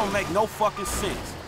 don't make no fucking sense.